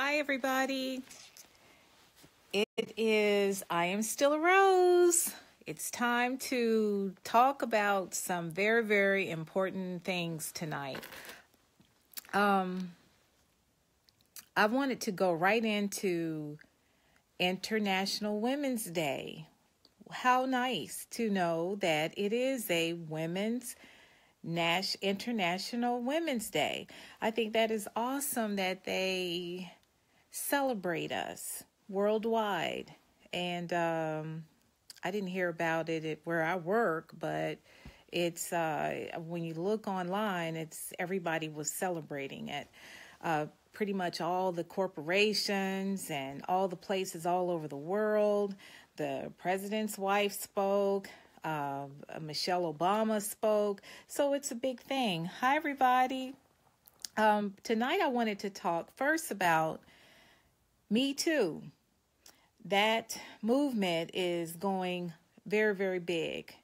Hi, everybody. It is, I am still a Rose. It's time to talk about some very, very important things tonight. Um, I wanted to go right into International Women's Day. How nice to know that it is a Women's Nash International Women's Day. I think that is awesome that they celebrate us worldwide. And um, I didn't hear about it at where I work, but it's uh, when you look online, it's everybody was celebrating it. Uh, pretty much all the corporations and all the places all over the world. The president's wife spoke. Uh, Michelle Obama spoke. So it's a big thing. Hi, everybody. Um, tonight, I wanted to talk first about Me Too. That movement is going very, very big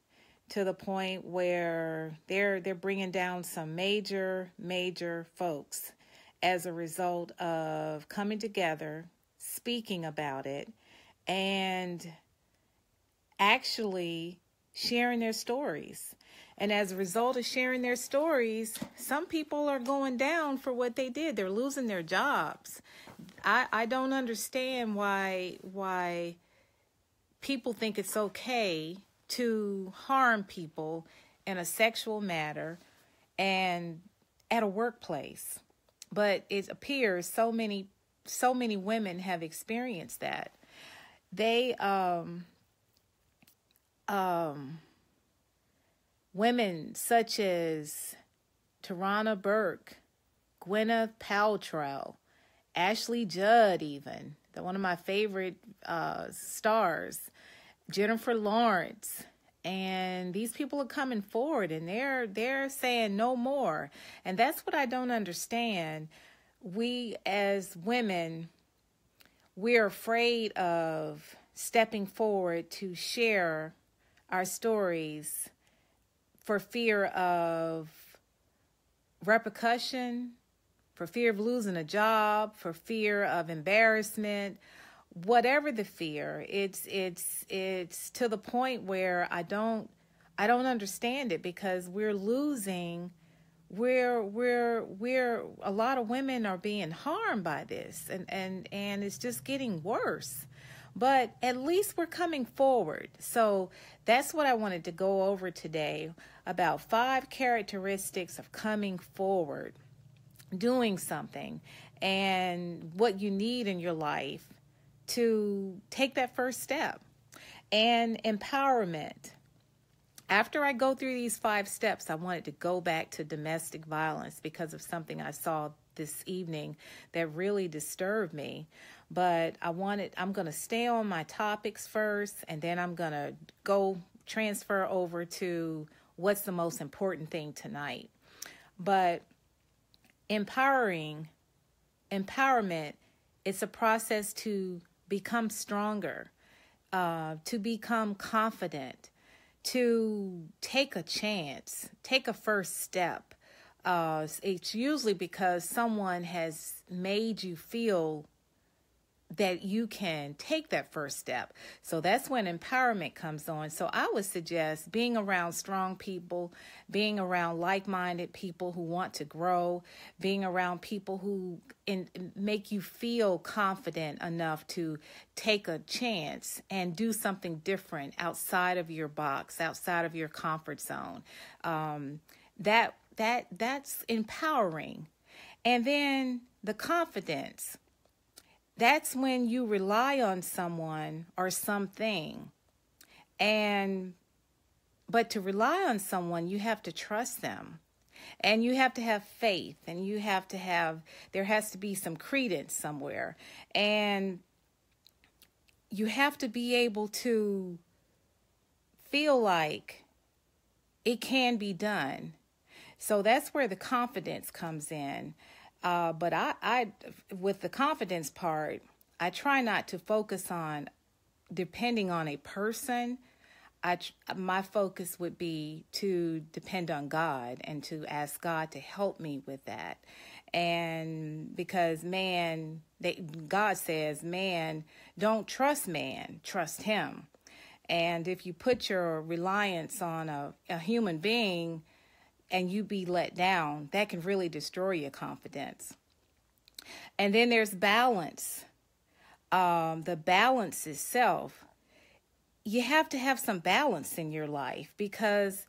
to the point where they're they're bringing down some major major folks as a result of coming together speaking about it and actually sharing their stories. And as a result of sharing their stories, some people are going down for what they did. They're losing their jobs. I, I don't understand why why people think it's okay to harm people in a sexual matter and at a workplace. But it appears so many so many women have experienced that. They um um, women such as Tarana Burke, Gwyneth Paltrow, Ashley Judd, even the one of my favorite uh, stars, Jennifer Lawrence, and these people are coming forward and they're they're saying no more, and that's what I don't understand. We as women, we're afraid of stepping forward to share our stories for fear of repercussion, for fear of losing a job, for fear of embarrassment, whatever the fear, it's it's it's to the point where I don't I don't understand it because we're losing we're we're we're a lot of women are being harmed by this and and and it's just getting worse but at least we're coming forward. So that's what I wanted to go over today about five characteristics of coming forward, doing something, and what you need in your life to take that first step. And empowerment. After I go through these five steps, I wanted to go back to domestic violence because of something I saw this evening that really disturbed me but I wanted I'm going to stay on my topics first and then I'm going to go transfer over to what's the most important thing tonight. But empowering empowerment it's a process to become stronger, uh, to become confident, to take a chance, take a first step. Uh, it's usually because someone has made you feel that you can take that first step. So that's when empowerment comes on. So I would suggest being around strong people, being around like minded people who want to grow, being around people who in, make you feel confident enough to take a chance and do something different outside of your box, outside of your comfort zone. Um, that that that's empowering. And then the confidence that's when you rely on someone or something. And but to rely on someone, you have to trust them. And you have to have faith and you have to have there has to be some credence somewhere. And you have to be able to feel like it can be done. So that's where the confidence comes in. Uh, but I, I, with the confidence part, I try not to focus on depending on a person. I, my focus would be to depend on God and to ask God to help me with that. And because man, they, God says, man, don't trust man, trust him. And if you put your reliance on a, a human being and you be let down, that can really destroy your confidence. And then there's balance. Um, the balance itself, you have to have some balance in your life because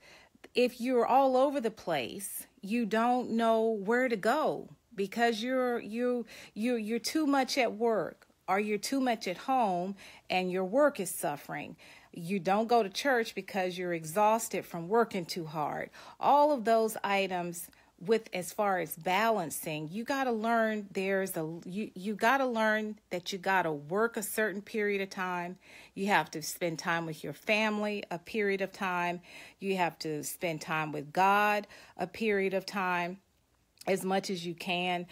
if you're all over the place, you don't know where to go because you're you you you're too much at work or you're too much at home and your work is suffering. You don't go to church because you're exhausted from working too hard. All of those items with as far as balancing you got to learn there's a you you got to learn that you got to work a certain period of time. You have to spend time with your family a period of time. You have to spend time with God a period of time as much as you can.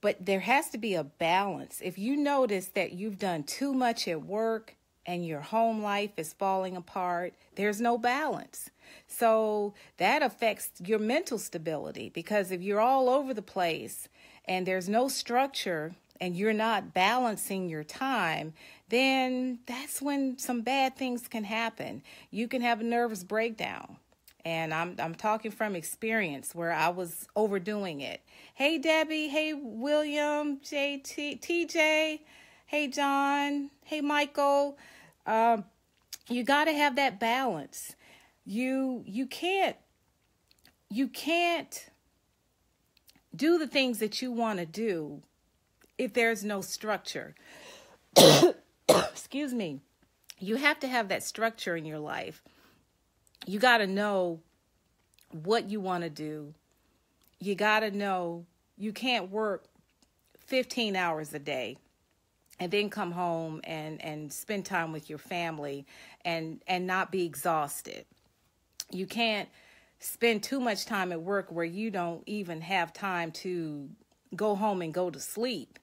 But there has to be a balance. If you notice that you've done too much at work and your home life is falling apart there's no balance so that affects your mental stability because if you're all over the place and there's no structure and you're not balancing your time, then that's when some bad things can happen. You can have a nervous breakdown. And I'm I'm talking from experience where I was overdoing it. Hey Debbie, hey William, JT, TJ, hey John, hey Michael. Um, you got to have that balance you you can't you can't do the things that you want to do if there's no structure. Excuse me. You have to have that structure in your life. You got to know what you want to do. You got to know you can't work 15 hours a day and then come home and and spend time with your family and and not be exhausted you can't spend too much time at work where you don't even have time to go home and go to sleep.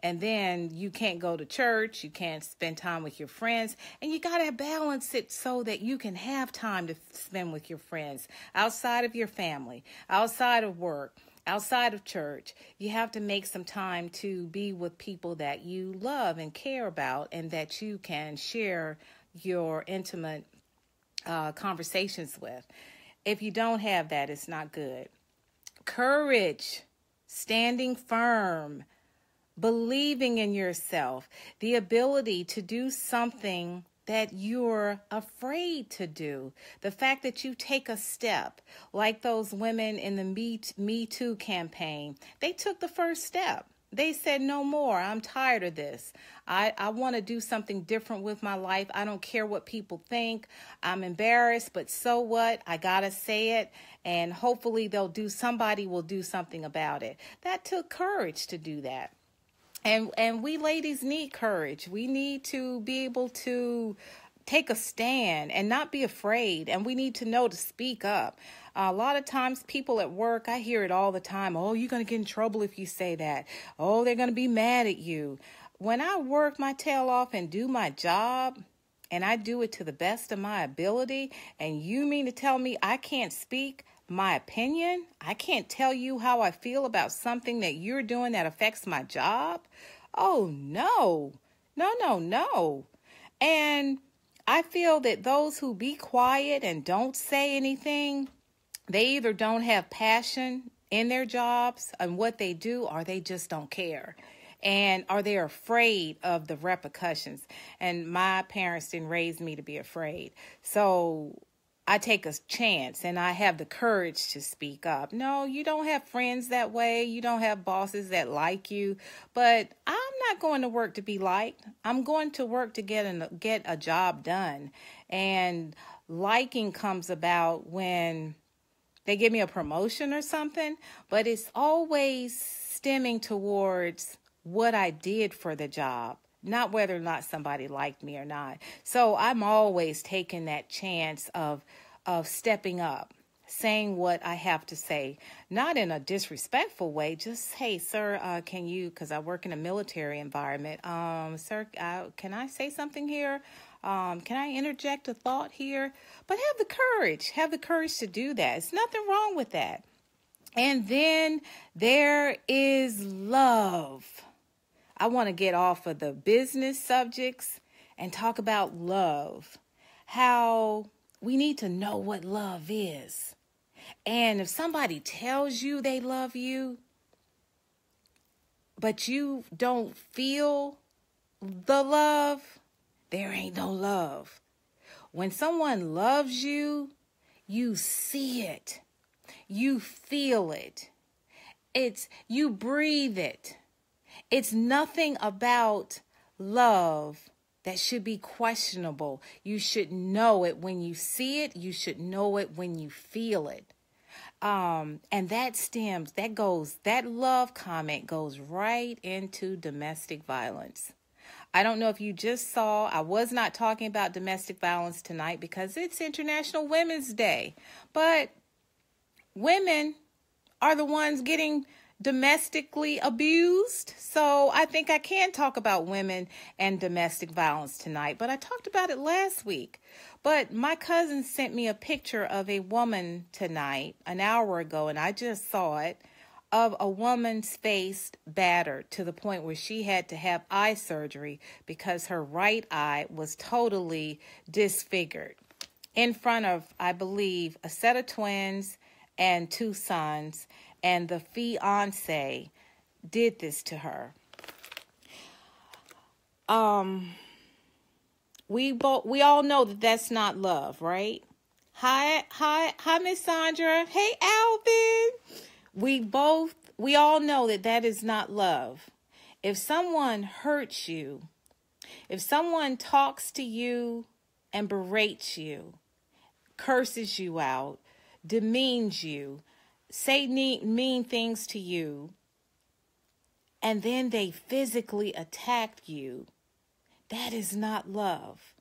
And then you can't go to church, you can't spend time with your friends, and you got to balance it so that you can have time to spend with your friends outside of your family, outside of work, outside of church. You have to make some time to be with people that you love and care about and that you can share your intimate uh, conversations with. If you don't have that, it's not good. Courage, standing firm, believing in yourself, the ability to do something that you're afraid to do. The fact that you take a step, like those women in the Me, Me Too campaign, they took the first step. They said, No more. I'm tired of this. I, I want to do something different with my life. I don't care what people think. I'm embarrassed, but so what? I got to say it. And hopefully, they'll do, somebody will do something about it. That took courage to do that. And, and we ladies need courage. We need to be able to take a stand and not be afraid. And we need to know to speak up. a lot of times, people at work, I hear it all the time. Oh, you're going to get in trouble if you say that. Oh, they're going to be mad at you. When I work my tail off and do my job, and I do it to the best of my ability, and you mean to tell me I can't speak my opinion? I can't tell you how I feel about something that you're doing that affects my job? Oh, no. No, no, no. And I feel that those who be quiet and don't say anything, they either don't have passion in their jobs and what they do, or they just don't care. And are they afraid of the repercussions? And my parents didn't raise me to be afraid. So I take a chance and I have the courage to speak up. No, you don't have friends that way. You don't have bosses that like you. But I'm not going to work to be liked. I'm going to work to get a, get a job done. And liking comes about when they give me a promotion or something, but it's always stemming towards what I did for the job not whether or not somebody liked me or not. So I'm always taking that chance of of stepping up, saying what I have to say, not in a disrespectful way. Just hey, sir, uh, can you? Because I work in a military environment. Um, sir, uh, can I say something here? Um, can I interject a thought here? But have the courage. Have the courage to do that. It's nothing wrong with that. And then there is love. I want to get off of the business subjects and talk about love. How we need to know what love is. And if somebody tells you they love you, but you don't feel the love, there ain't no love. When someone loves you, you see it, you feel it, it's you breathe it. It's nothing about love that should be questionable. You should know it when you see it, you should know it when you feel it. Um, and that stems, that goes, that love comment goes right into domestic violence. I don't know if you just saw, I was not talking about domestic violence tonight because it's International Women's Day. But women are the ones getting domestically abused. So I think I can talk about women and domestic violence tonight. But I talked about it last week. But my cousin sent me a picture of a woman tonight, an hour ago, and I just saw it of a woman's face battered to the point where she had to have eye surgery because her right eye was totally disfigured in front of, I believe, a set of twins and two sons, and the fiance did this to her. Um, we both we all know that that's not love, right? Hi, hi, hi, Miss Sandra. Hey, Alvin we both we all know that that is not love if someone hurts you if someone talks to you and berates you curses you out demeans you say mean things to you and then they physically attack you that is not love.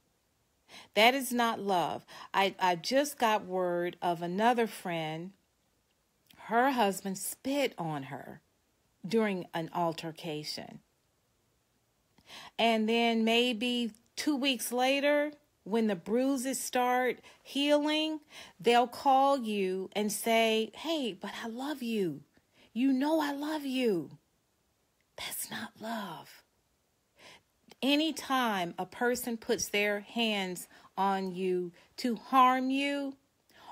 That is not love. I i just got word of another friend. Her husband spit on her during an altercation. And then maybe two weeks later, when the bruises start healing, they'll call you and say, Hey, but I love you. You know I love you. That's not love. Anytime a person puts their hands on you to harm you,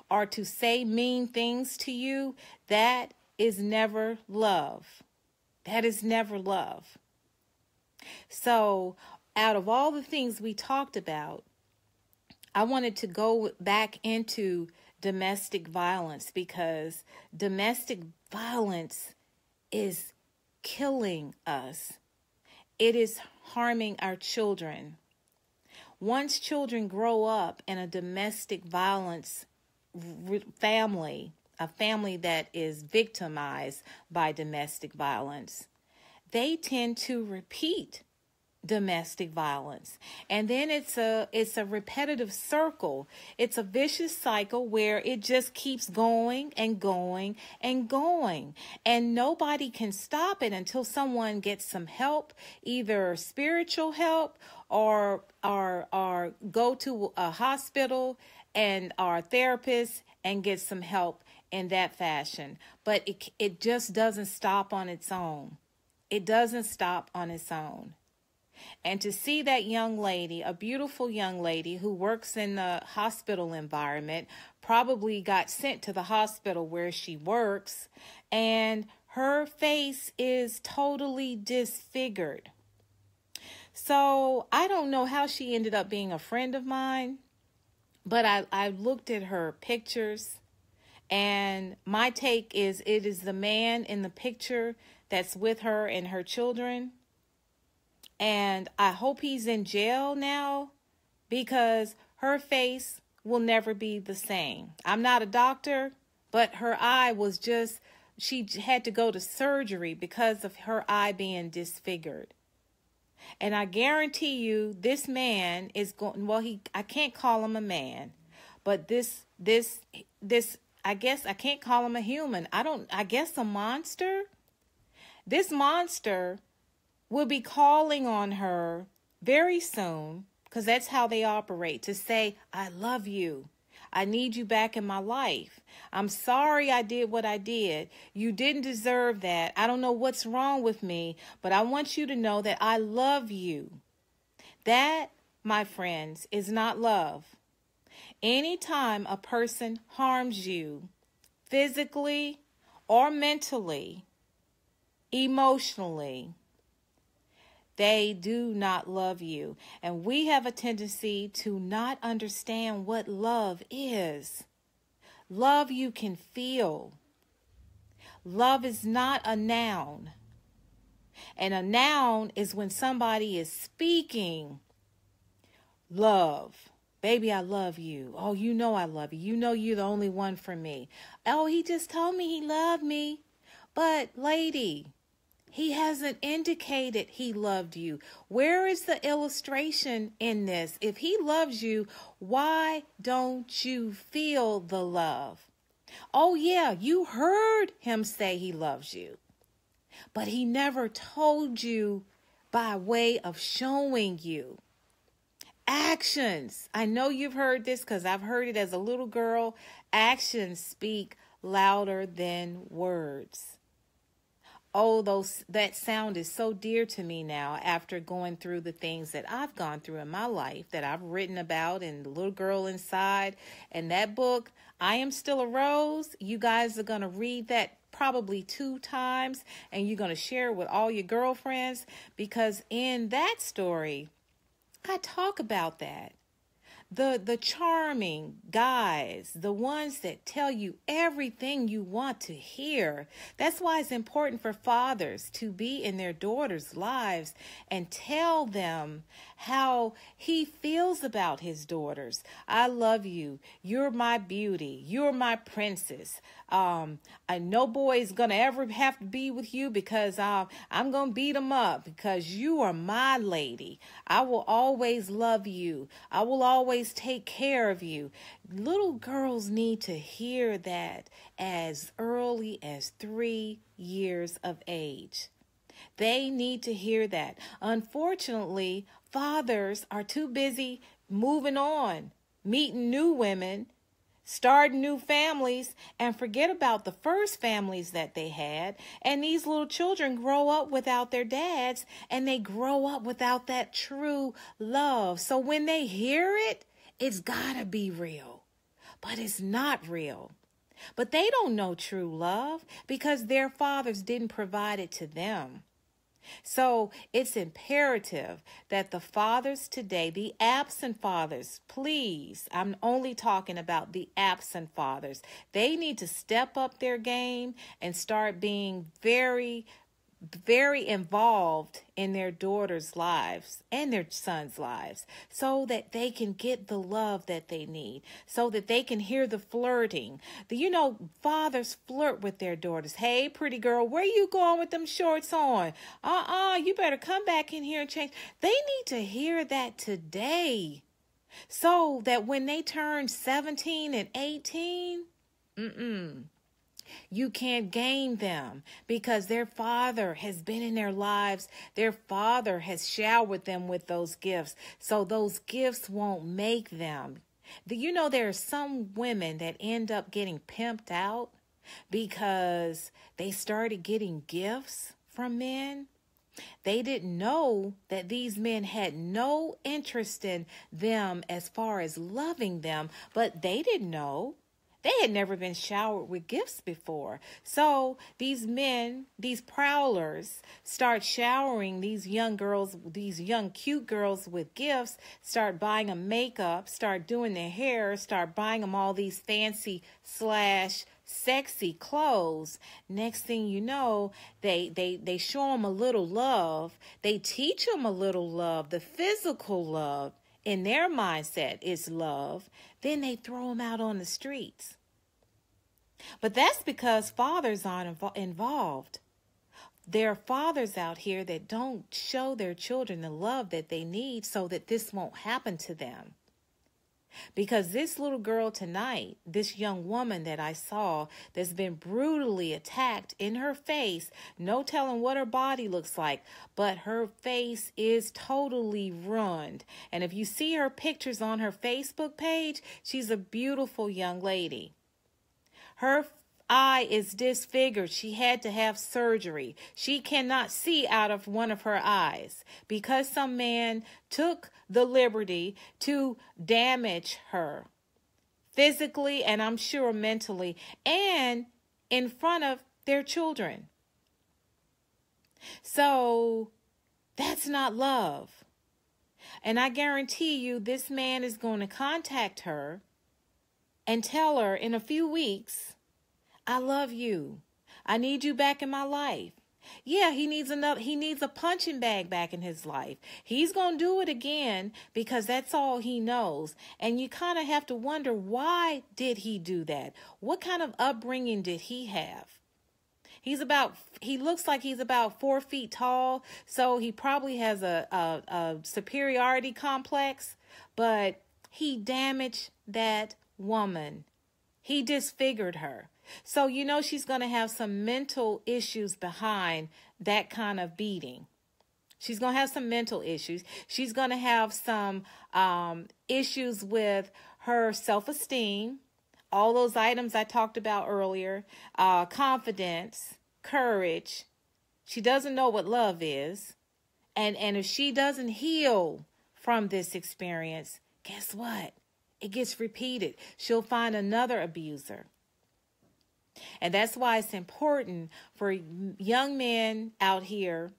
or to say mean things to you, that is never love. That is never love. So, out of all the things we talked about, I wanted to go back into domestic violence because domestic violence is killing us. It is harming our children. Once children grow up in a domestic violence family, a family that is victimized by domestic violence, they tend to repeat domestic violence and then it's a it's a repetitive circle it's a vicious cycle where it just keeps going and going and going and nobody can stop it until someone gets some help either spiritual help or or or go to a hospital and our therapists and get some help in that fashion. But it, it just doesn't stop on its own. It doesn't stop on its own. And to see that young lady, a beautiful young lady who works in the hospital environment, probably got sent to the hospital where she works, and her face is totally disfigured. So I don't know how she ended up being a friend of mine. But I, I looked at her pictures, and my take is it is the man in the picture that's with her and her children. And I hope he's in jail now because her face will never be the same. I'm not a doctor, but her eye was just, she had to go to surgery because of her eye being disfigured. And I guarantee you this man is going well he I can't call him a man, but this this this I guess I can't call him a human. I don't I guess a monster. This monster will be calling on her very soon because that's how they operate to say I love you. I need you back in my life. I'm sorry I did what I did. You didn't deserve that. I don't know what's wrong with me, but I want you to know that I love you. That, my friends, is not love. Anytime a person harms you physically or mentally, emotionally, they do not love you. And we have a tendency to not understand what love is. Love you can feel. Love is not a noun. And a noun is when somebody is speaking love. Baby, I love you. Oh, you know I love you. You know you're the only one for me. Oh, he just told me he loved me. But, lady, he hasn't indicated he loved you. Where is the illustration in this? If he loves you, why don't you feel the love? Oh, yeah, you heard him say he loves you, but he never told you by way of showing you. Actions. I know you've heard this because I've heard it as a little girl. Actions speak louder than words oh those that sound is so dear to me now after going through the things that I've gone through in my life that I've written about and the little girl inside and that book I am still a rose. You guys are going to read that probably two times and you're going to share it with all your girlfriends because in that story I talk about that the the charming guys, the ones that tell you everything you want to hear. That's why it's important for fathers to be in their daughters' lives and tell them how he feels about his daughters. I love you. You're my beauty. You're my princess. Um, I, no boy is gonna ever have to be with you because uh, I'm gonna beat him up because you are my lady. I will always love you. I will always take care of you. Little girls need to hear that as early as three years of age. They need to hear that. Unfortunately, fathers are too busy moving on, meeting new women, starting new families, and forget about the first families that they had. And these little children grow up without their dads and they grow up without that true love. So when they hear it, it's gotta be real. But it's not real. But they don't know true love because their fathers didn't provide it to them. So it's imperative that the fathers today, the absent fathers, please, I'm only talking about the absent fathers, they need to step up their game and start being very very involved in their daughters' lives and their sons' lives so that they can get the love that they need, so that they can hear the flirting. The, you know, fathers flirt with their daughters. Hey, pretty girl, where you going with them shorts on? Uh-uh, you better come back in here and change. They need to hear that today so that when they turn 17 and 18, mm-mm, you can't gain them because their father has been in their lives. Their father has showered them with those gifts. So those gifts won't make them. Do you know there are some women that end up getting pimped out because they started getting gifts from men? They didn't know that these men had no interest in them as far as loving them, but they didn't know they had never been showered with gifts before. So these men, these prowlers, start showering these young girls, these young cute girls with gifts, start buying them makeup, start doing their hair, start buying them all these fancy slash sexy clothes. Next thing you know they they they show them a little love. They teach them a little love the physical love in their mindset is love, then they throw them out on the streets. But that's because fathers aren't involved. There are fathers out here that don't show their children the love that they need so that this won't happen to them. Because this little girl tonight, this young woman that I saw that's been brutally attacked in her face, no telling what her body looks like, but her face is totally ruined. And if you see her pictures on her Facebook page, she's a beautiful young lady. Her eye is disfigured. She had to have surgery. She cannot see out of one of her eyes because some man took the liberty to damage her physically and I'm sure mentally and in front of their children. So that's not love. And I guarantee you, this man is going to contact her and tell her in a few weeks I love you. I need you back in my life. Yeah, he needs another he needs a punching bag back in his life. He's going to do it again because that's all he knows. And you kind of have to wonder why did he do that? What kind of upbringing did he have? He's about he looks like he's about 4 feet tall, so he probably has a a, a superiority complex, but he damaged that woman. He disfigured her. So, you know, she's going to have some mental issues behind that kind of beating. She's going to have some mental issues. She's going to have some um, issues with her self esteem, all those items I talked about earlier, uh, confidence, courage. She doesn't know what love is. And, and if she doesn't heal from this experience, guess what? It gets repeated. She'll find another abuser. And that's why it's important for young men out here,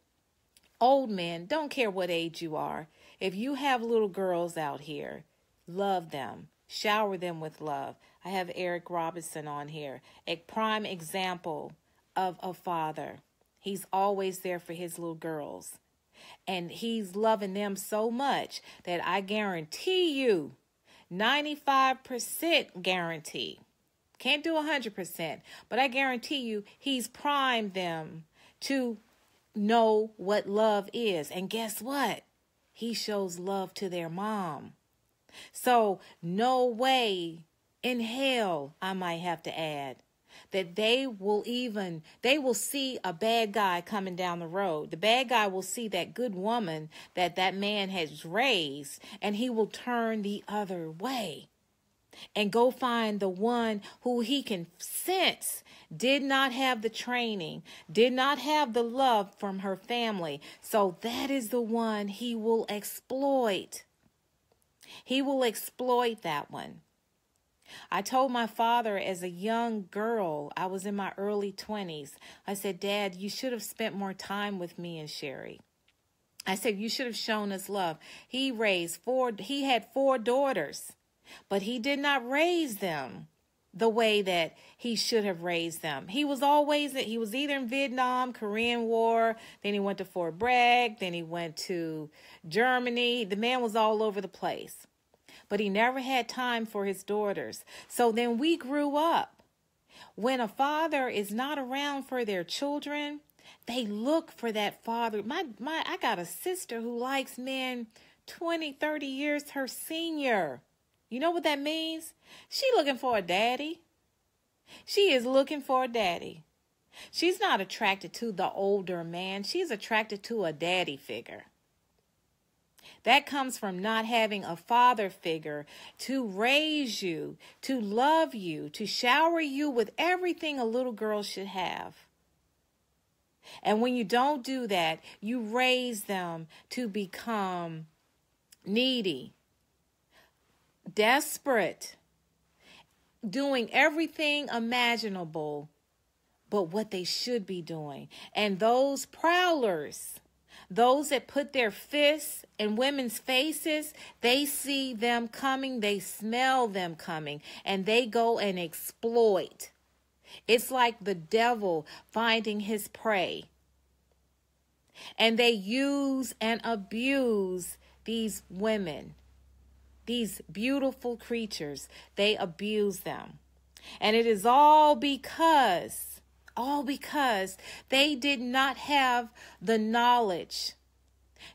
old men, don't care what age you are. If you have little girls out here, love them, shower them with love. I have Eric Robinson on here, a prime example of a father. He's always there for his little girls. And he's loving them so much that I guarantee you 95% guarantee can't do 100%, but I guarantee you he's primed them to know what love is. And guess what? He shows love to their mom. So, no way in hell, I might have to add, that they will even they will see a bad guy coming down the road the bad guy will see that good woman that that man has raised and he will turn the other way and go find the one who he can sense did not have the training, did not have the love from her family. So that is the one he will exploit. He will exploit that one. I told my father as a young girl, I was in my early 20s, I said, Dad, you should have spent more time with me and Sherry. I said, You should have shown us love. He raised four, he had four daughters. But he did not raise them the way that he should have raised them. He was always he was either in Vietnam, Korean War, then he went to Fort Bragg, then he went to Germany. The man was all over the place. But he never had time for his daughters. So then we grew up. When a father is not around for their children, they look for that father. My my I got a sister who likes men 20, 30 years her senior. You know what that means? She looking for a daddy. She is looking for a daddy. She's not attracted to the older man. She's attracted to a daddy figure. That comes from not having a father figure to raise you, to love you, to shower you with everything a little girl should have. And when you don't do that, you raise them to become needy, desperate, doing everything imaginable but what they should be doing. And those prowlers, those that put their fists in women's faces, they see them coming, they smell them coming, and they go and exploit. It's like the devil finding his prey. And they use and abuse these women these beautiful creatures, they abuse them. And it is all because, all because they did not have the knowledge.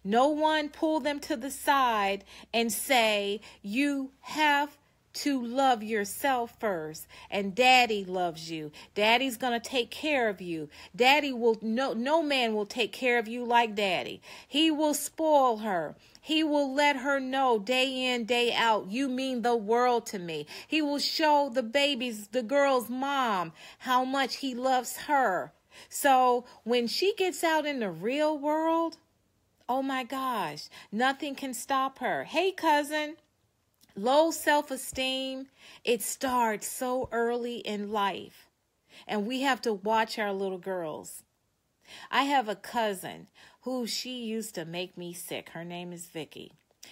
No one pull them to the side and say, You have to love yourself first and daddy loves you. Daddy's going to take care of you. Daddy will no no man will take care of you like daddy. He will spoil her he will let her know day in day out you mean the world to me he will show the baby's the girl's mom how much he loves her so when she gets out in the real world oh my gosh nothing can stop her hey cousin Low self esteem, it starts so early in life. And we have to watch our little girls. I have a cousin who she used to make me sick. Her name is Vicky.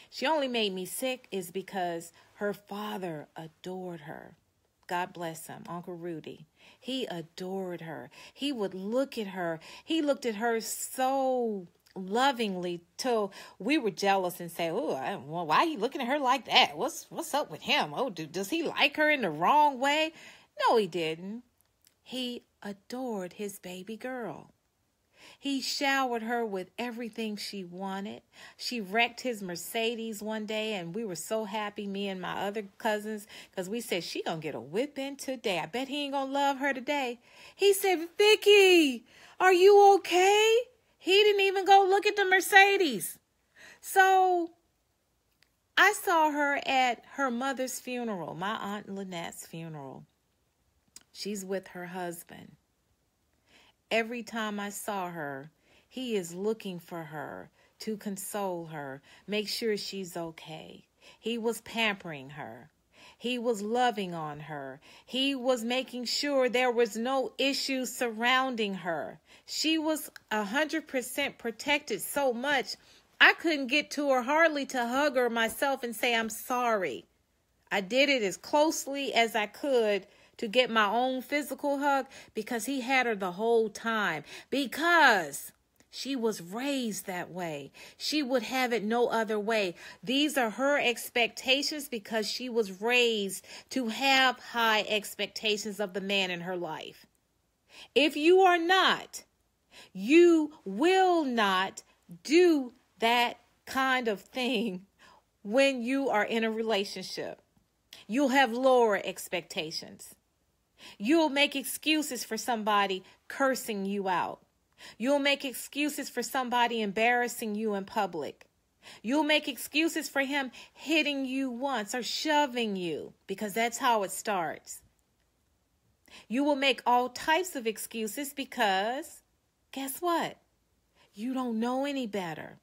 She only made me sick is because her father adored her. God bless him, Uncle Rudy. He adored her. He would look at her. He looked at her so lovingly till we were jealous and say, "Oh, well, why are you looking at her like that? What's what's up with him? Oh, do, does he like her in the wrong way?" No, he didn't. He adored his baby girl. He showered her with everything she wanted. She wrecked his Mercedes one day, and we were so happy, me and my other cousins, because we said she gonna get a whipping today. I bet he ain't gonna love her today. He said, "Vicky, are you okay?" He didn't even go look at the Mercedes. So I saw her at her mother's funeral, my Aunt Lynette's funeral. She's with her husband. Every time I saw her, he is looking for her to console her, make sure she's okay. He was pampering her. He was loving on her. He was making sure there was no issues surrounding her. She was a hundred percent protected so much I couldn't get to her hardly to hug her myself and say I'm sorry. I did it as closely as I could to get my own physical hug because he had her the whole time. Because she was raised that way. She would have it no other way. These are her expectations because she was raised to have high expectations of the man in her life. If you are not, you will not do that kind of thing when you are in a relationship. You'll have lower expectations. You'll make excuses for somebody cursing you out. You'll make excuses for somebody embarrassing you in public. You'll make excuses for him hitting you once or shoving you because that's how it starts. You will make all types of excuses because guess what? You don't know any better.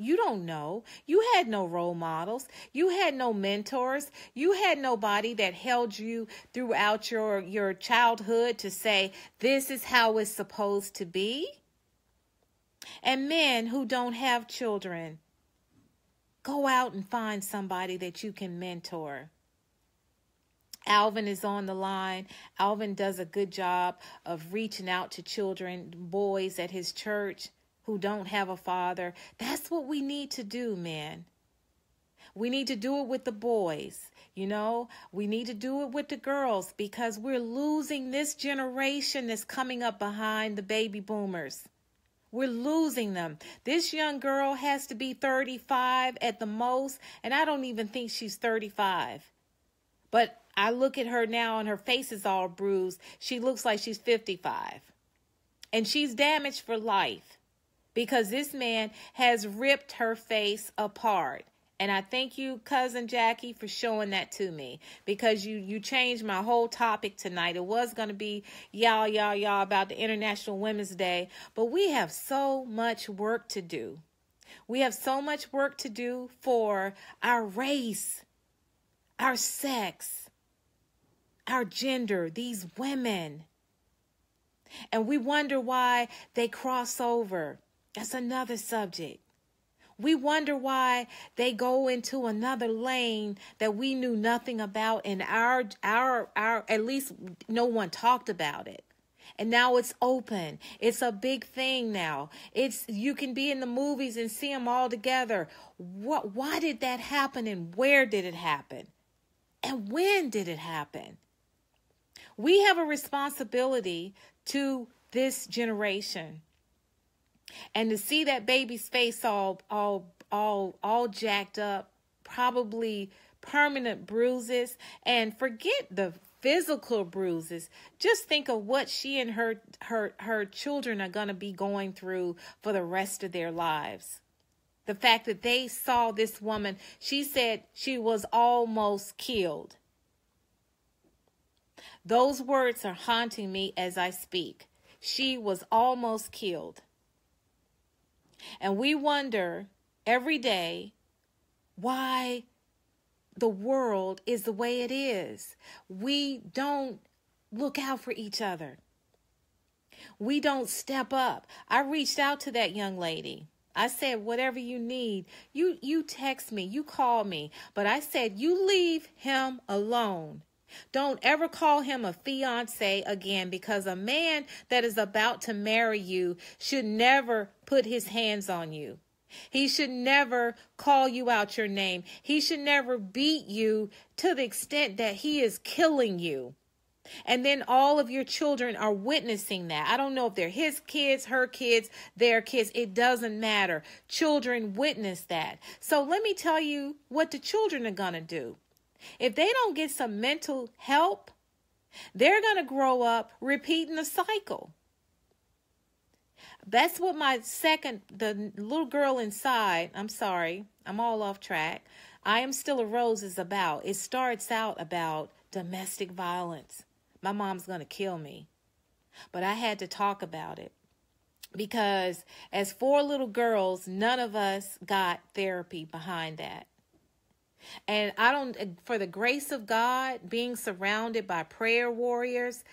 You don't know. You had no role models. You had no mentors. You had nobody that held you throughout your, your childhood to say, this is how it's supposed to be. And men who don't have children, go out and find somebody that you can mentor. Alvin is on the line. Alvin does a good job of reaching out to children, boys at his church who don't have a father. That's what we need to do, man. We need to do it with the boys. You know, we need to do it with the girls because we're losing this generation that's coming up behind the baby boomers. We're losing them. This young girl has to be 35 at the most, and I don't even think she's 35. But I look at her now and her face is all bruised. She looks like she's 55. And she's damaged for life because this man has ripped her face apart. And I thank you, cousin Jackie, for showing that to me because you you changed my whole topic tonight. It was going to be y'all, y'all, y'all about the International Women's Day, but we have so much work to do. We have so much work to do for our race, our sex, our gender, these women. And we wonder why they cross over. That's another subject. We wonder why they go into another lane that we knew nothing about and our our our at least no one talked about it. And now it's open. It's a big thing now. It's you can be in the movies and see them all together. What why did that happen and where did it happen? And when did it happen? We have a responsibility to this generation And to see that baby's face all all all all jacked up, probably permanent bruises and forget the physical bruises. Just think of what she and her her her children are going to be going through for the rest of their lives. The fact that they saw this woman she said she was almost killed. Those words are haunting me as i speak. She was almost killed and we wonder every day why the world is the way it is. We don't look out for each other. We don't step up. I reached out to that young lady. I said, whatever you need, you you text me, you call me. But I said, you leave him alone. Don't ever call him a fiance again because a man that is about to marry you should never put his hands on you. He should never call you out your name. He should never beat you to the extent that he is killing you. And then all of your children are witnessing that. I don't know if they're his kids, her kids, their kids. It doesn't matter. Children witness that. So let me tell you what the children are going to do. If they don't get some mental help, they're going to grow up repeating the cycle. That's what my second, the little girl inside, I'm sorry, I'm all off track. I Am Still a Rose is about. It starts out about domestic violence. My mom's going to kill me. But I had to talk about it because as four little girls, none of us got therapy behind that. And I don't, for the grace of God, being surrounded by prayer warriors,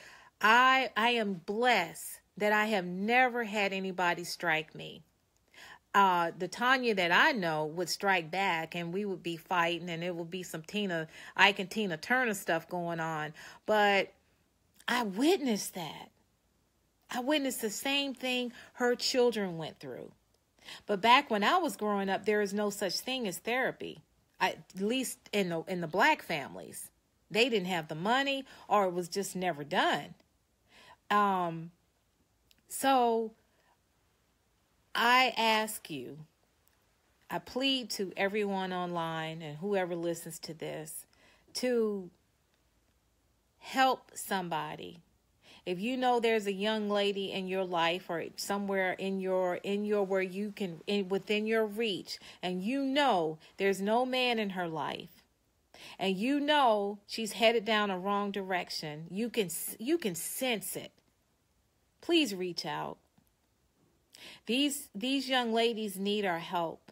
I I am blessed that I have never had anybody strike me. Uh, the Tonya that I know would strike back and we would be fighting and it would be some Tina, Ike and Tina Turner stuff going on. But I witnessed that. I witnessed the same thing her children went through. But back when I was growing up, there is no such thing as therapy. At least in the in the black families, they didn't have the money, or it was just never done. Um, so I ask you, I plead to everyone online and whoever listens to this to help somebody. If you know there's a young lady in your life or somewhere in your in your where you can in, within your reach and you know there's no man in her life and you know she's headed down a wrong direction, you can you can sense it please reach out. These these young ladies need our help.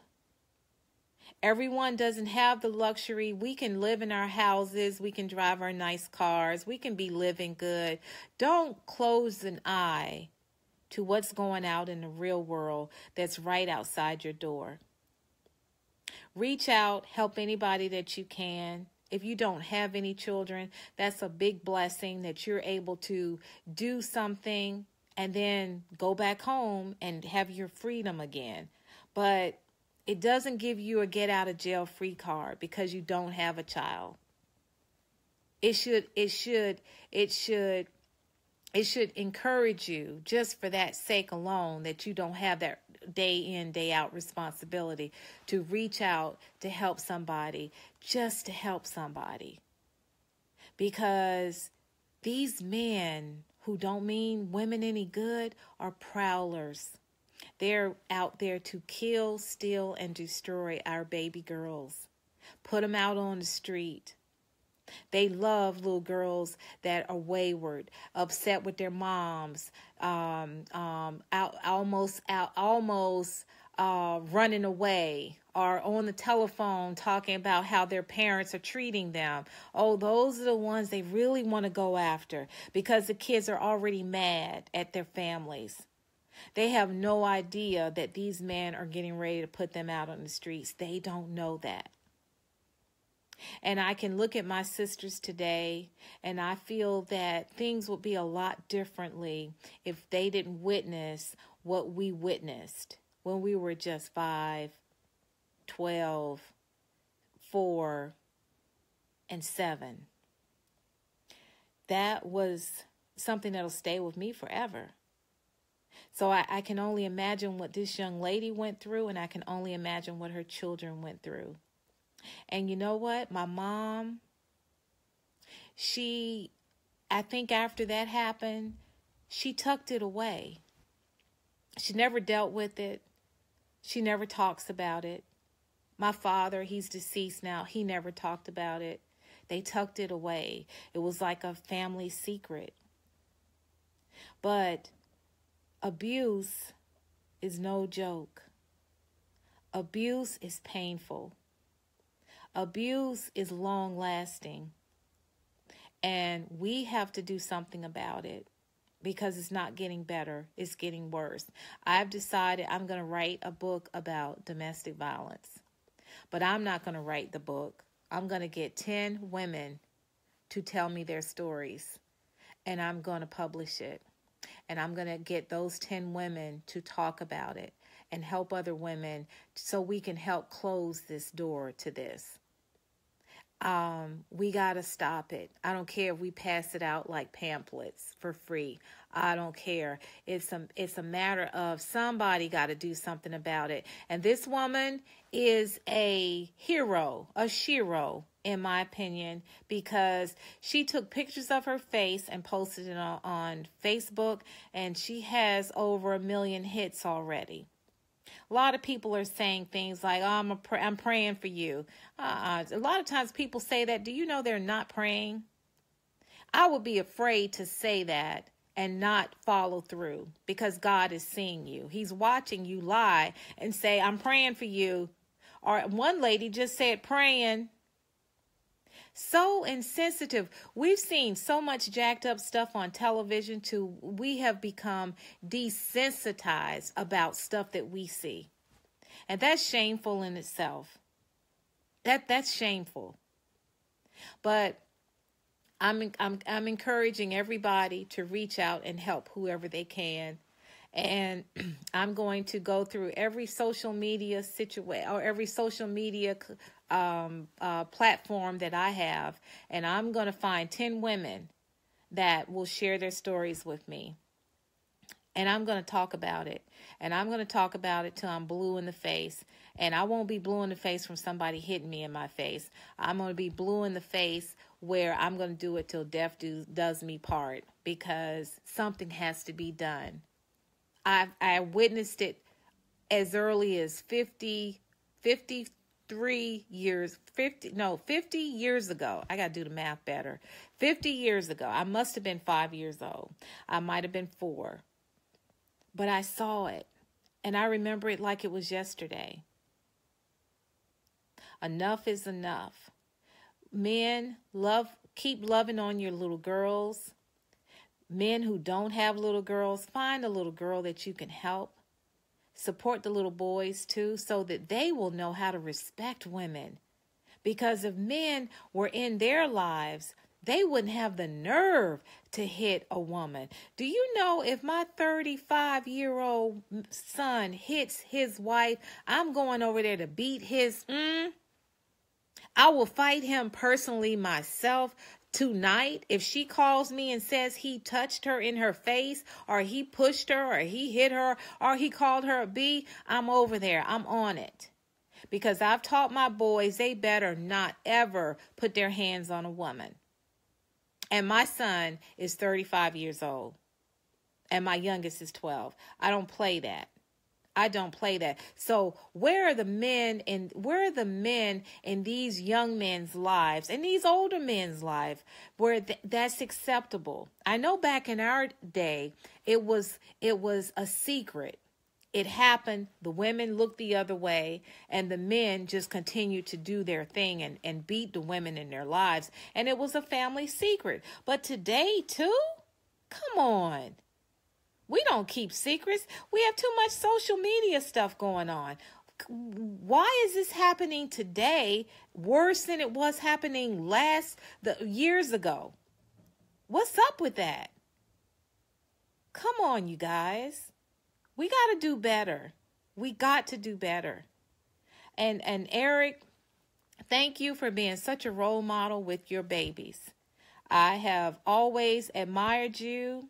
Everyone doesn't have the luxury. We can live in our houses, we can drive our nice cars, we can be living good. Don't close an eye to what's going out in the real world that's right outside your door. Reach out, help anybody that you can. If you don't have any children, that's a big blessing that you're able to do something and then go back home and have your freedom again. But it doesn't give you a get out of jail free card because you don't have a child. It should it should it should it should encourage you just for that sake alone that you don't have that day in day out responsibility to reach out to help somebody just to help somebody because these men who don't mean women any good are prowlers. They're out there to kill, steal, and destroy our baby girls. Put them out on the street. They love little girls that are wayward, upset with their moms, um, um, out, almost out, almost uh, running away, are on the telephone talking about how their parents are treating them. Oh, those are the ones they really want to go after because the kids are already mad at their families. They have no idea that these men are getting ready to put them out on the streets. They don't know that. And I can look at my sisters today and I feel that things would be a lot differently if they didn't witness what we witnessed when we were just five, 12, 4, and 7. That was something that'll stay with me forever. So I, I can only imagine what this young lady went through, and I can only imagine what her children went through. And you know what? My mom, she, I think after that happened, she tucked it away. She never dealt with it. She never talks about it. My father, he's deceased now, he never talked about it. They tucked it away. It was like a family secret. But abuse is no joke. Abuse is painful. Abuse is long lasting. And we have to do something about it because it's not getting better, it's getting worse. I've decided I'm going to write a book about domestic violence. But I'm not going to write the book. I'm going to get 10 women to tell me their stories, and I'm going to publish it. And I'm going to get those 10 women to talk about it and help other women so we can help close this door to this um, we got to stop it. I don't care if we pass it out like pamphlets for free. I don't care. It's a it's a matter of somebody got to do something about it. And this woman is a hero, a shero in my opinion, because she took pictures of her face and posted it on, on Facebook, and she has over a million hits already. A lot of people are saying things like, "Oh, I'm pr- I'm praying for you." Uh, a lot of times people say that. Do you know they're not praying? I would be afraid to say that and not follow through because God is seeing you. He's watching you lie and say, "I'm praying for you." Or one lady just said, "Praying." So insensitive. We've seen so much jacked up stuff on television to we have become desensitized about stuff that we see. And that's shameful in itself. That that's shameful. But I'm I'm I'm encouraging everybody to reach out and help whoever they can. And I'm going to go through every social media situation or every social media um, uh, platform that I have, and I'm going to find 10 women that will share their stories with me. And I'm going to talk about it. And I'm going to talk about it till I'm blue in the face. And I won't be blue in the face from somebody hitting me in my face. I'm going to be blue in the face where I'm going to do it till death do, does me part because something has to be done. I I witnessed it as early as 50, 50 three years, 50, no, 50 years ago. I got to do the math better. 50 years ago, I must have been five years old. I might have been four. But I saw it, and I remember it like it was yesterday. Enough is enough. Men, love, keep loving on your little girls. Men who don't have little girls, find a little girl that you can help support the little boys too, so that they will know how to respect women. Because if men were in their lives, they wouldn't have the nerve to hit a woman. Do you know if my 35 year old son hits his wife, I'm going over there to beat his. Mm, I will fight him personally myself tonight, if she calls me and says he touched her in her face, or he pushed her, or he hit her, or he called her a B, I'm over there. I'm on it. Because I've taught my boys they better not ever put their hands on a woman. And my son is 35 years old, and my youngest is 12. I don't play that. I don't play that. So where are the men and where are the men in these young men's lives and these older men's lives where th- that's acceptable? I know back in our day it was it was a secret. It happened, the women looked the other way, and the men just continued to do their thing and, and beat the women in their lives. And it was a family secret. But today, too? Come on. We don't keep secrets. We have too much social media stuff going on. Why is this happening today worse than it was happening last the years ago? What's up with that? Come on, you guys. We got to do better. We got to do better. And and Eric, thank you for being such a role model with your babies. I have always admired you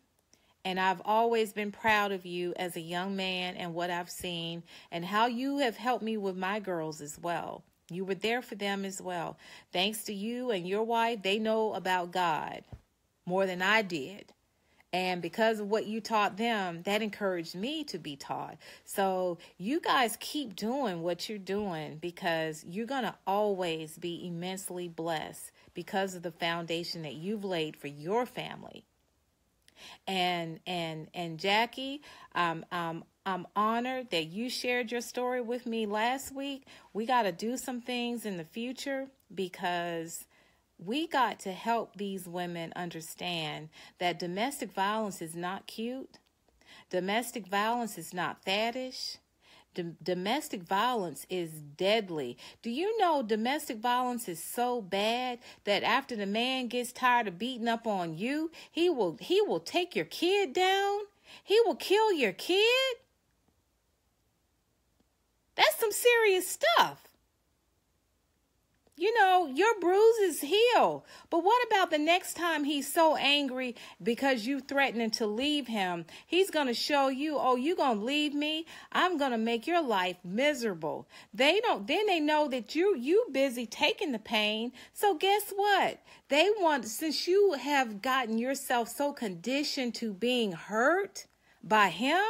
And I've always been proud of you as a young man and what I've seen and how you have helped me with my girls as well. You were there for them as well. Thanks to you and your wife, they know about God more than I did. And because of what you taught them, that encouraged me to be taught. So you guys keep doing what you're doing because you're going to always be immensely blessed because of the foundation that you've laid for your family. And and and Jackie, um, um, I'm honored that you shared your story with me last week. We got to do some things in the future because we got to help these women understand that domestic violence is not cute. Domestic violence is not faddish. D- domestic violence is deadly. Do you know domestic violence is so bad that after the man gets tired of beating up on you, he will he will take your kid down? He will kill your kid? That's some serious stuff you know, your bruises heal. But what about the next time he's so angry because you threatening to leave him? He's going to show you, oh, you going to leave me? I'm going to make your life miserable. They don't then they know that you you busy taking the pain. So guess what? They want since you have gotten yourself so conditioned to being hurt by him,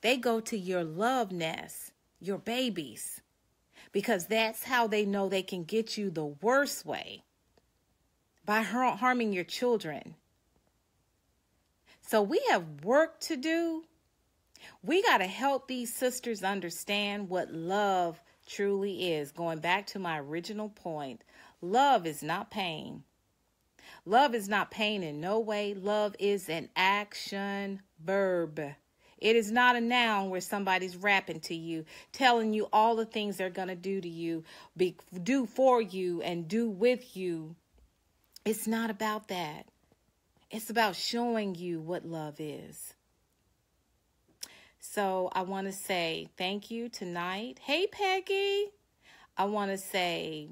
they go to your love nest, your babies because that's how they know they can get you the worst way by harming your children. So we have work to do. We got to help these sisters understand what love truly is. Going back to my original point, love is not pain. Love is not pain in no way. Love is an action verb. It is not a noun where somebody's rapping to you, telling you all the things they're going to do to you, be, do for you, and do with you. It's not about that. It's about showing you what love is. So I want to say thank you tonight. Hey, Peggy. I want to say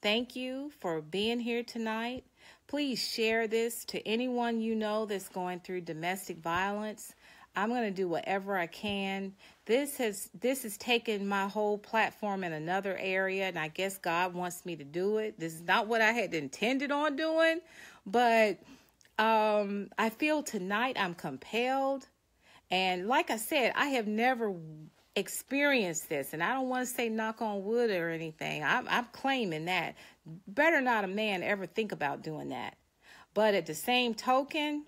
thank you for being here tonight. Please share this to anyone you know that's going through domestic violence. I'm going to do whatever I can. This has this has taken my whole platform in another area and I guess God wants me to do it. This is not what I had intended on doing, but um I feel tonight I'm compelled and like I said, I have never experienced this and I don't want to say knock on wood or anything. I'm, I'm claiming that. Better not a man ever think about doing that. But at the same token,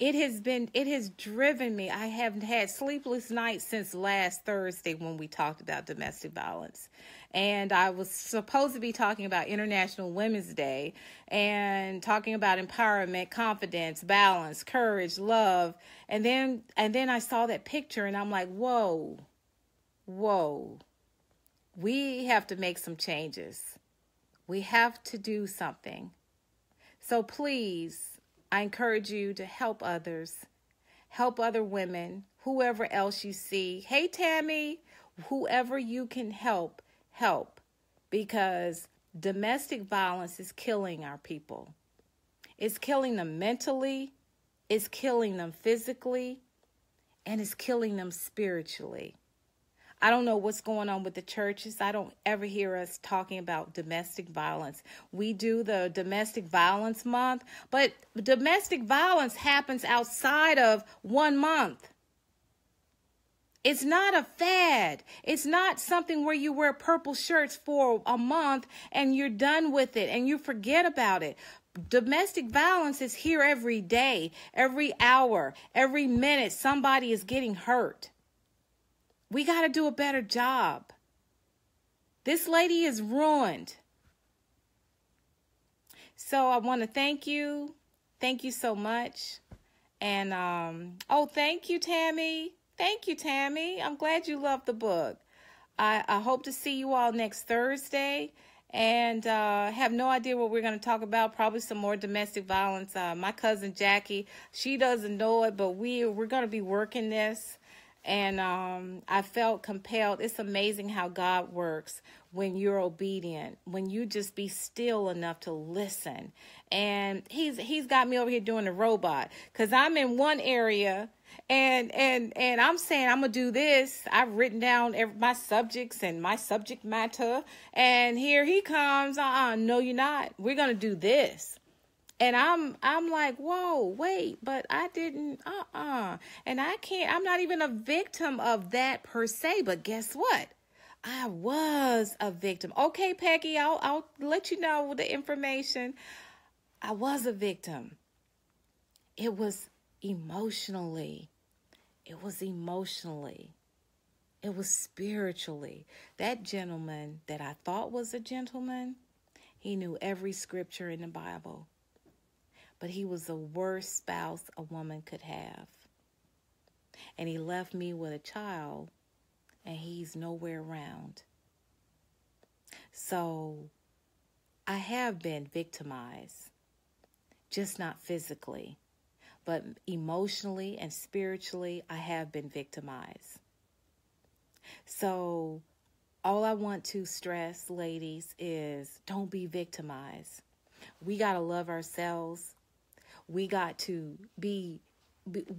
it has been it has driven me. I haven't had sleepless nights since last thursday when we talked about domestic violence. And i was supposed to be talking about international women's day and talking about empowerment confidence balance courage love. And then and then i saw that picture and i'm like whoa whoa. We have to make some changes. We have to do something. So please I encourage you to help others, help other women, whoever else you see. Hey, Tammy, whoever you can help, help because domestic violence is killing our people. It's killing them mentally, it's killing them physically, and it's killing them spiritually. I don't know what's going on with the churches. I don't ever hear us talking about domestic violence. We do the domestic violence month, but domestic violence happens outside of one month. It's not a fad. It's not something where you wear purple shirts for a month and you're done with it and you forget about it. Domestic violence is here every day, every hour, every minute. Somebody is getting hurt. We got to do a better job. This lady is ruined. So I want to thank you. Thank you so much. And um, oh, thank you, Tammy. Thank you, Tammy. I'm glad you love the book. I, I hope to see you all next Thursday and uh, have no idea what we're going to talk about. Probably some more domestic violence. Uh, my cousin Jackie, she doesn't know it, but we we're going to be working this and um, I felt compelled. It's amazing how God works when you're obedient, when you just be still enough to listen. And he's he's got me over here doing the robot because I'm in one area and and and I'm saying I'm gonna do this. I've written down every, my subjects and my subject matter, and here he comes. Uh, uh no, you're not. We're gonna do this and i'm i'm like whoa wait but i didn't uh-uh. And i can't i'm not even a victim of that per se but guess what? I was a victim. Okay peggy i'll i'll let you know the information. I was a victim. It was emotionally it was emotionally it was spiritually. That gentleman that i thought was a gentleman he knew every scripture in the bible but he was the worst spouse a woman could have. And he left me with a child, and he's nowhere around. So I have been victimized, just not physically, but emotionally and spiritually, I have been victimized. So all I want to stress, ladies, is don't be victimized. We got to love ourselves we got to be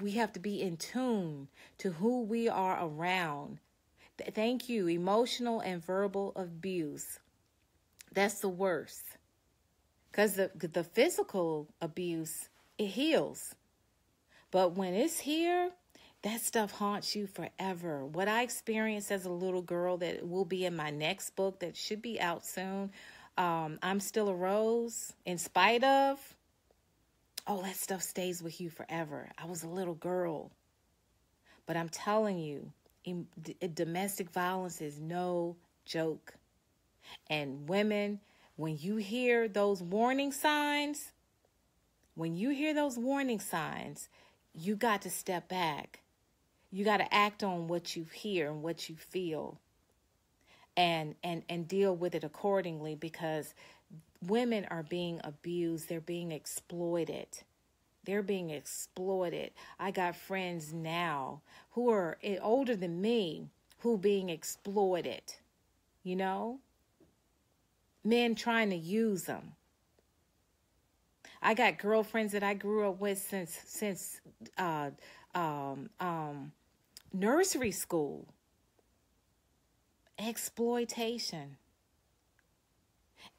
we have to be in tune to who we are around. Thank you. Emotional and verbal abuse. That's the worst. Cuz the the physical abuse it heals. But when it's here, that stuff haunts you forever. What I experienced as a little girl that will be in my next book that should be out soon. Um, I'm still a rose in spite of oh, that stuff stays with you forever. I was a little girl. But I'm telling you, domestic violence is no joke. And women, when you hear those warning signs, when you hear those warning signs, you got to step back. You got to act on what you hear and what you feel and and and deal with it accordingly because women are being abused, they're being exploited. They're being exploited. I got friends now who are eh, older than me who being exploited. You know? Men trying to use them. I got girlfriends that I grew up with since since uh, um, um, nursery school. Exploitation.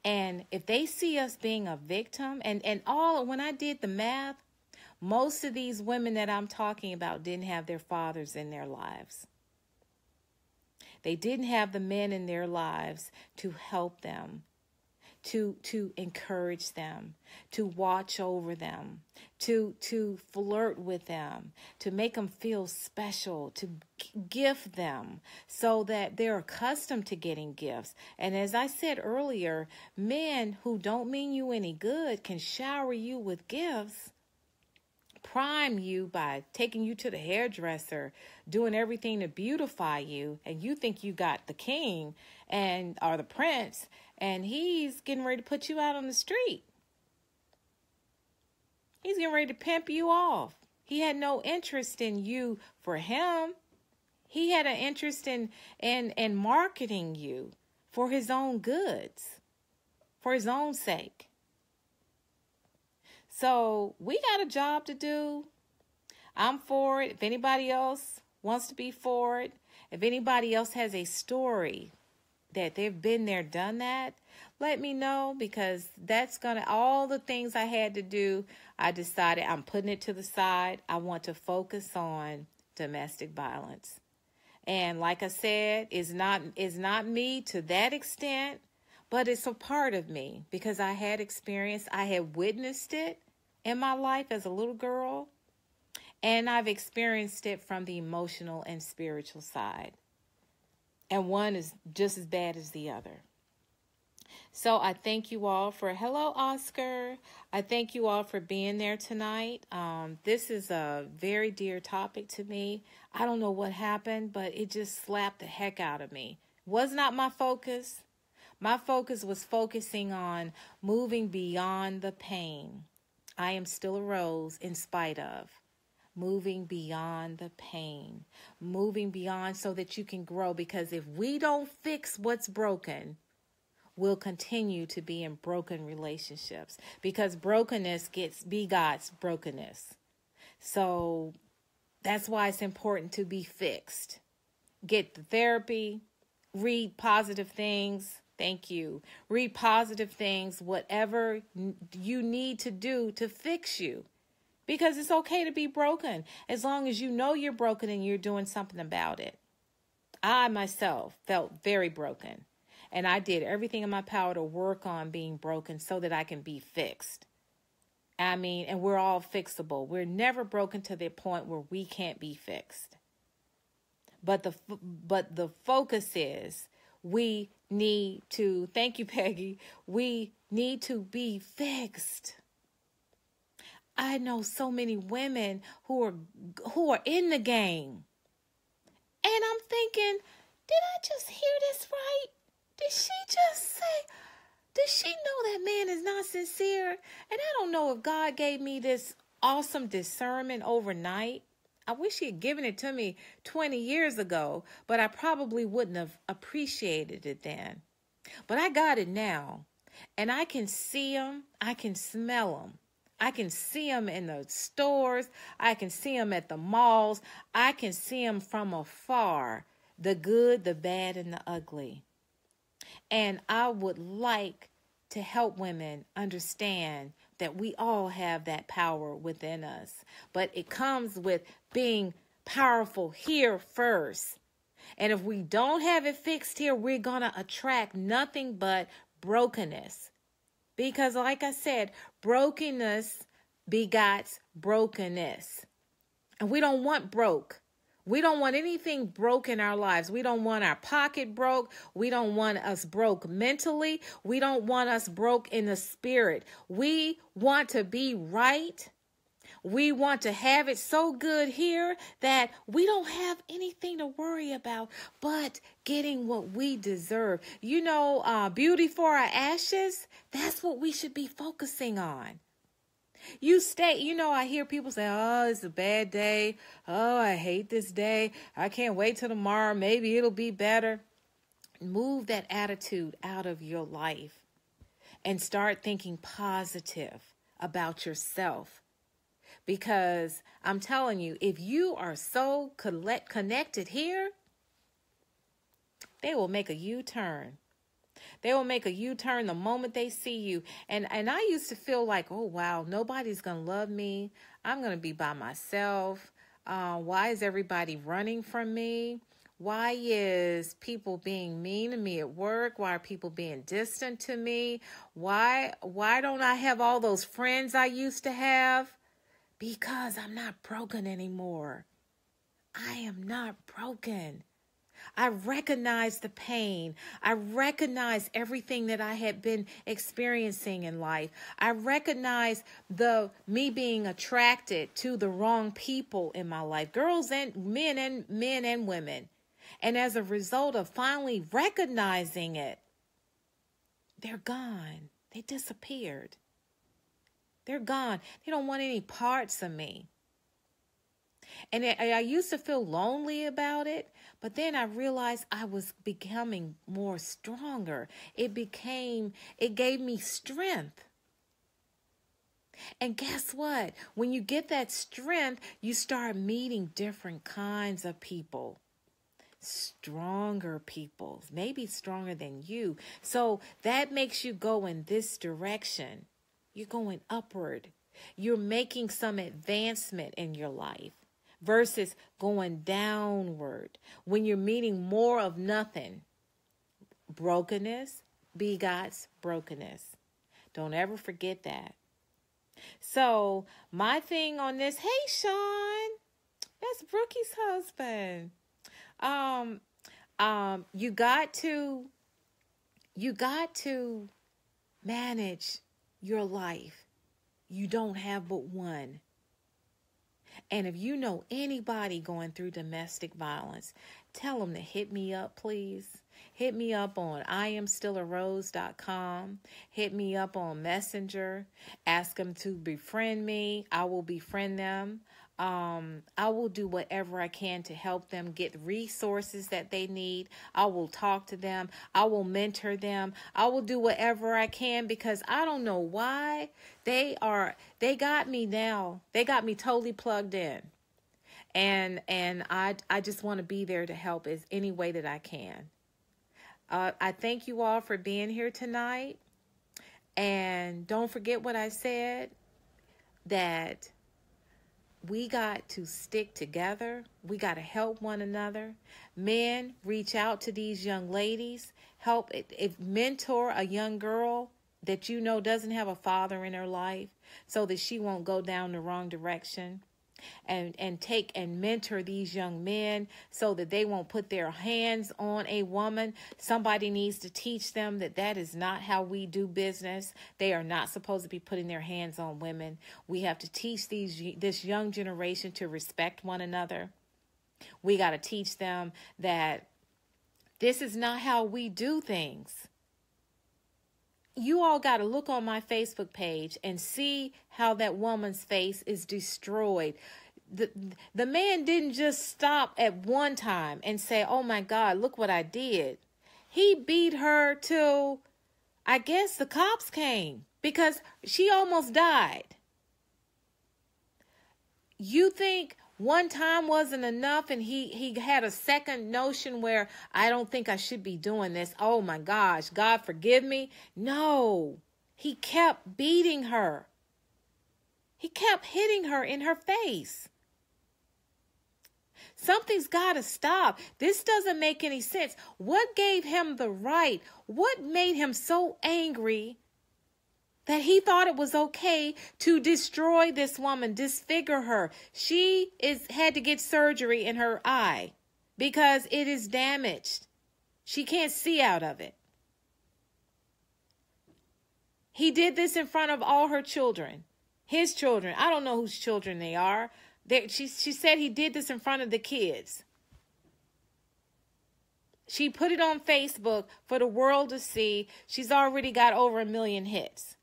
And if they see us being a victim, and, and all, when I did the math, most of these women that I'm talking about didn't have their fathers in their lives. They didn't have the men in their lives to help them, to to encourage them, to watch over them, to to flirt with them, to make them feel special, to gift them so that they're accustomed to getting gifts. And as I said earlier, men who don't mean you any good can shower you with gifts prime you by taking you to the hairdresser, doing everything to beautify you, and you think you got the king and or the prince, and he's getting ready to put you out on the street. He's getting ready to pimp you off. He had no interest in you for him. He had an interest in in in marketing you for his own goods, for his own sake. So we got a job to do. I'm for it. If anybody else wants to be for it, if anybody else has a story that they've been there, done that, let me know because that's going to, all the things I had to do, I decided I'm putting it to the side. I want to focus on domestic violence. And like I said, it's not, it's not me to that extent, but it's a part of me because I had experienced, I had witnessed it in my life as a little girl, and I've experienced it from the emotional and spiritual side. And one is just as bad as the other. So I thank you all for hello, Oscar. I thank you all for being there tonight. Um, this is a very dear topic to me. I don't know what happened, but it just slapped the heck out of me. Was not my focus. My focus was focusing on moving beyond the pain. I am still a rose in spite of. Moving beyond the pain, moving beyond so that you can grow. Because if we don't fix what's broken, we'll continue to be in broken relationships because brokenness gets be God's brokenness. So that's why it's important to be fixed. Get the therapy, read positive things. Thank you. Read positive things, whatever you need to do to fix you. Because it's okay to be broken as long as you know you're broken and you're doing something about it. I myself felt very broken, and I did everything in my power to work on being broken so that I can be fixed. I mean, and we're all fixable. We're never broken to the point where we can't be fixed. But the but the focus is we need to thank you Peggy. We need to be fixed. I know so many women who are who are in the game. And I'm thinking, did I just hear this right? Did she just say does she know that man is not sincere? And I don't know if God gave me this awesome discernment overnight. I wish he had given it to me 20 years ago, but I probably wouldn't have appreciated it then. But I got it now. And I can see him, I can smell him. I can see him in the stores, I can see him at the malls, I can see him from afar the good, the bad, and the ugly. And I would like to help women understand that we all have that power within us. But it comes with being powerful here first. And if we don't have it fixed here, we're going to attract nothing but brokenness. Because, like I said, brokenness begots brokenness. And we don't want broke. We don't want anything broke in our lives. We don't want our pocket broke. We don't want us broke mentally. We don't want us broke in the spirit. We want to be right. We want to have it so good here that we don't have anything to worry about but getting what we deserve. You know, uh, beauty for our ashes, that's what we should be focusing on. You stay, you know, I hear people say, oh, it's a bad day. Oh, I hate this day. I can't wait till tomorrow. Maybe it'll be better. Move that attitude out of your life and start thinking positive about yourself. Because I'm telling you, if you are so collect- connected here, they will make a U turn they will make a U-turn the moment they see you. And and I used to feel like, oh wow, nobody's gonna love me. I'm gonna be by myself. Uh, why is everybody running from me? Why is people being mean to me at work? Why are people being distant to me? Why why don't I have all those friends I used to have? Because I'm not broken anymore. I am not broken. I recognize the pain. I recognize everything that I had been experiencing in life. I recognize the me being attracted to the wrong people in my life, girls and men and men and women. And as a result of finally recognizing it, they're gone. They disappeared. They're gone. They don't want any parts of me. And I used to feel lonely about it, but then I realized I was becoming more stronger. It became, it gave me strength. And guess what? When you get that strength, you start meeting different kinds of people. Stronger people, maybe stronger than you. So that makes you go in this direction. You're going upward. You're making some advancement in your life versus going downward. When you're meeting more of nothing, brokenness begots brokenness. Don't ever forget that. So, my thing on this, hey Sean, that's Brookie's husband. Um, um, you got to, you got to manage your life. You don't have but one. And if you know anybody going through domestic violence, tell them to hit me up, please. Hit me up on iamstillarose.com. Hit me up on Messenger. Ask them to befriend me. I will befriend them. Um, I will do whatever I can to help them get resources that they need. I will talk to them. I will mentor them. I will do whatever I can because I don't know why they are they got me now. They got me totally plugged in. And and I I just want to be there to help as any way that I can. Uh, I thank you all for being here tonight. And don't forget what I said that we got to stick together. We got to help one another. Men, reach out to these young ladies. Help if mentor a young girl that you know doesn't have a father in her life so that she won't go down the wrong direction and and take and mentor these young men so that they won't put their hands on a woman. Somebody needs to teach them that that is not how we do business. They are not supposed to be putting their hands on women. We have to teach these this young generation to respect one another. We got to teach them that this is not how we do things you all got to look on my Facebook page and see how that woman's face is destroyed. The, the man didn't just stop at one time and say, Oh my God, look what I did. He beat her till I guess the cops came because she almost died. You think one time wasn't enough and he he had a second notion where i don't think i should be doing this oh my gosh god forgive me no he kept beating her he kept hitting her in her face Something's got to stop. This doesn't make any sense. What gave him the right? What made him so angry that he thought it was okay to destroy this woman, disfigure her. She is had to get surgery in her eye because it is damaged. She can't see out of it. He did this in front of all her children. His children. I don't know whose children they are. They, she, she said he did this in front of the kids. She put it on Facebook for the world to see. She's already got over a million hits.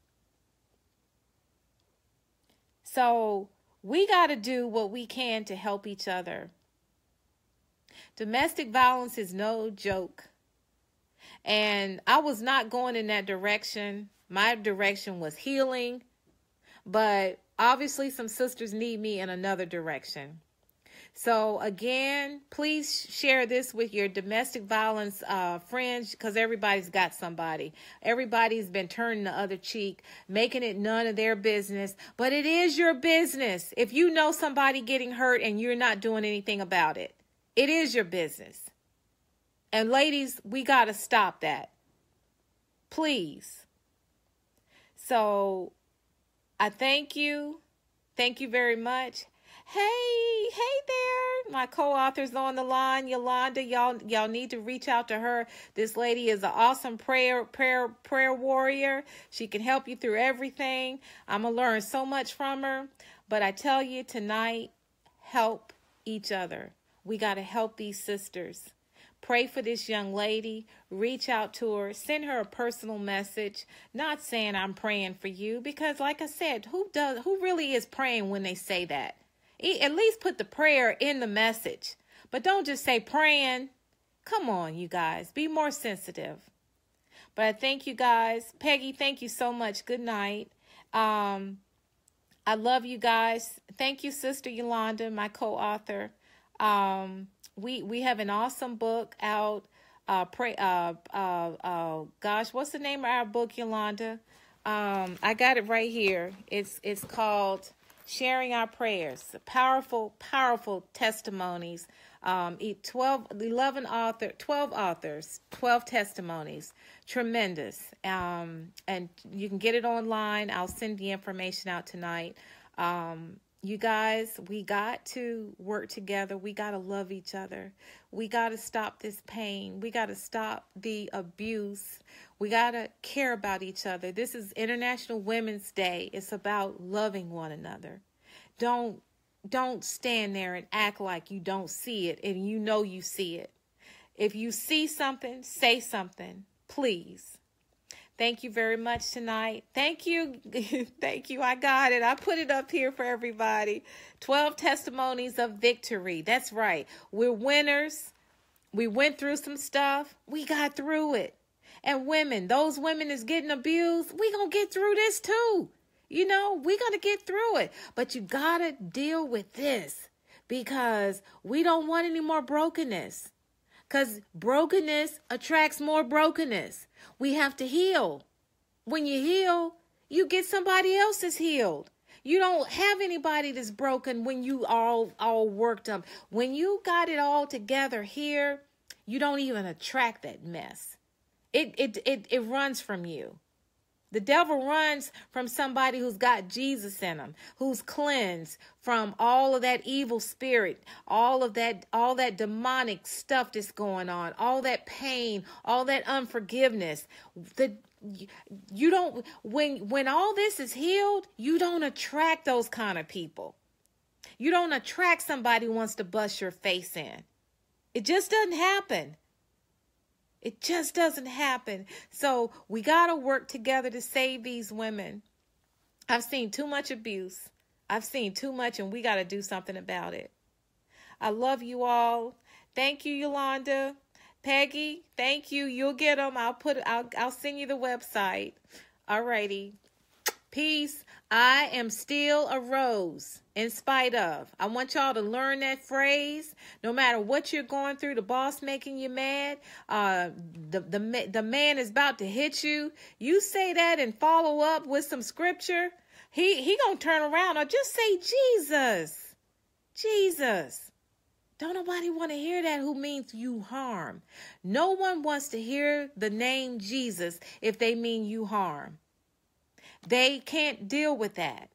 So we got to do what we can to help each other. Domestic violence is no joke. And I was not going in that direction. My direction was healing. But obviously, some sisters need me in another direction. So again, please share this with your domestic violence uh, friends because everybody's got somebody. Everybody's been turning the other cheek, making it none of their business. But it is your business. If you know somebody getting hurt and you're not doing anything about it, it is your business. And ladies, we got to stop that. Please. So I thank you. Thank you very much. Hey, hey there. My co-author's on the line, Yolanda. Y'all y'all need to reach out to her. This lady is an awesome prayer prayer prayer warrior. She can help you through everything. I'm going to learn so much from her, but I tell you tonight, help each other. We got to help these sisters. Pray for this young lady. Reach out to her. Send her a personal message. Not saying I'm praying for you because like I said, who does who really is praying when they say that? At least put the prayer in the message. But don't just say praying. Come on, you guys. Be more sensitive. But I thank you guys. Peggy, thank you so much. Good night. Um, I love you guys. Thank you, Sister Yolanda, my co-author. Um, we we have an awesome book out. Uh, pray. Uh, uh, uh, gosh, what's the name of our book, Yolanda? Um, I got it right here. It's it's called sharing our prayers, powerful, powerful testimonies. Um, 12, 11 author, 12 authors, 12 testimonies. Tremendous. Um, and you can get it online. I'll send the information out tonight. Um, you guys, we got to work together. We got to love each other. We got to stop this pain. We got to stop the abuse. We got to care about each other. This is International Women's Day. It's about loving one another. Don't don't stand there and act like you don't see it and you know you see it. If you see something, say something, please. Thank you very much tonight. Thank you. Thank you. I got it. I put it up here for everybody. 12 testimonies of victory. That's right. We're winners. We went through some stuff. We got through it. And women, those women is getting abused. We going to get through this too. You know, we got to get through it. But you got to deal with this because we don't want any more brokenness. Because brokenness attracts more brokenness. We have to heal. When you heal, you get somebody else healed. You don't have anybody that's broken when you all all worked up. When you got it all together here, you don't even attract that mess. It it it, it runs from you. The devil runs from somebody who's got Jesus in them, who's cleansed from all of that evil spirit, all of that all that demonic stuff that's going on, all that pain, all that unforgiveness. The you don't when when all this is healed, you don't attract those kind of people. You don't attract somebody who wants to bust your face in. It just doesn't happen. It just doesn't happen. So we got to work together to save these women. I've seen too much abuse. I've seen too much, and we got to do something about it. I love you all. Thank you, Yolanda. Peggy, thank you. You'll get them. I'll put. I'll. I'll send you the website. Alrighty. Peace. I am still a rose in spite of. I want y'all to learn that phrase. No matter what you're going through, the boss making you mad, uh, the the the man is about to hit you. You say that and follow up with some scripture. He he gonna turn around or just say Jesus, Jesus. Don't nobody want to hear that who means you harm. No one wants to hear the name Jesus if they mean you harm. They can't deal with that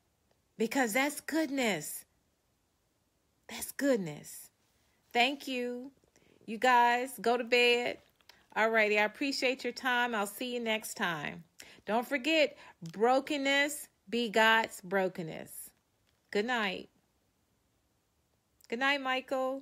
because that's goodness. That's goodness. Thank you. You guys go to bed. Alrighty, I appreciate your time. I'll see you next time. Don't forget, brokenness be God's brokenness. Good night. Good night, Michael.